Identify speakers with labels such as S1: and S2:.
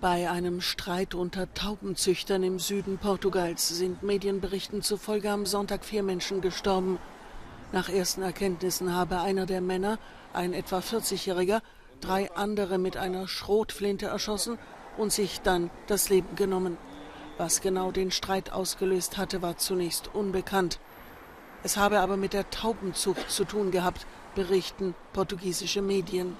S1: Bei einem Streit unter Taubenzüchtern im Süden Portugals sind Medienberichten zufolge am Sonntag vier Menschen gestorben. Nach ersten Erkenntnissen habe einer der Männer, ein etwa 40-Jähriger, drei andere mit einer Schrotflinte erschossen und sich dann das Leben genommen. Was genau den Streit ausgelöst hatte, war zunächst unbekannt. Es habe aber mit der Taubenzucht zu tun gehabt, berichten portugiesische Medien.